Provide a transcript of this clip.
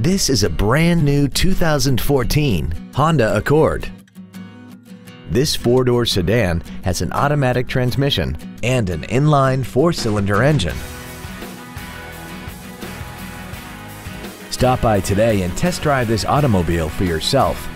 This is a brand new 2014 Honda Accord. This four-door sedan has an automatic transmission and an inline four-cylinder engine. Stop by today and test drive this automobile for yourself.